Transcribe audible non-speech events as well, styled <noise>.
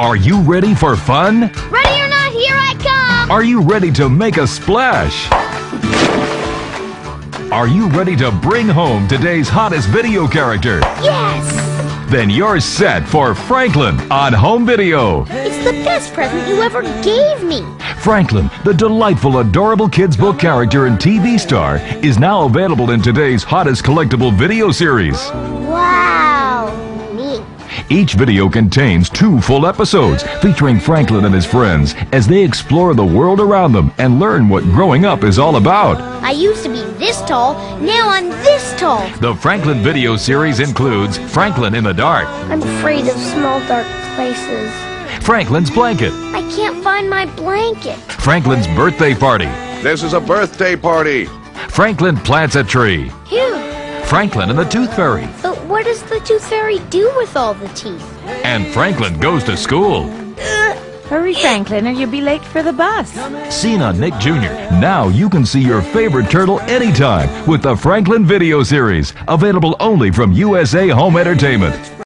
Are you ready for fun? Ready or not, here I come! Are you ready to make a splash? Are you ready to bring home today's hottest video character? Yes! Then you're set for Franklin on home video. It's the best present you ever gave me! Franklin, the delightful, adorable kids' book character and TV star, is now available in today's hottest collectible video series. Wow! Neat. Each video contains two full episodes featuring Franklin and his friends as they explore the world around them and learn what growing up is all about. I used to be this tall, now I'm this tall. The Franklin video series includes Franklin in the Dark, I'm afraid of small dark places. Franklin's Blanket, I can't find my blanket. Franklin's Birthday Party, This is a birthday party. Franklin Plants a Tree, Phew! Franklin and the Tooth Fairy, But what does the tooth fairy do with all the teeth? and Franklin Goes to School. <gasps> Hurry, Franklin, or you'll be late for the bus. Seen on Nick Jr. Now you can see your favorite turtle anytime with the Franklin video series, available only from USA Home Entertainment.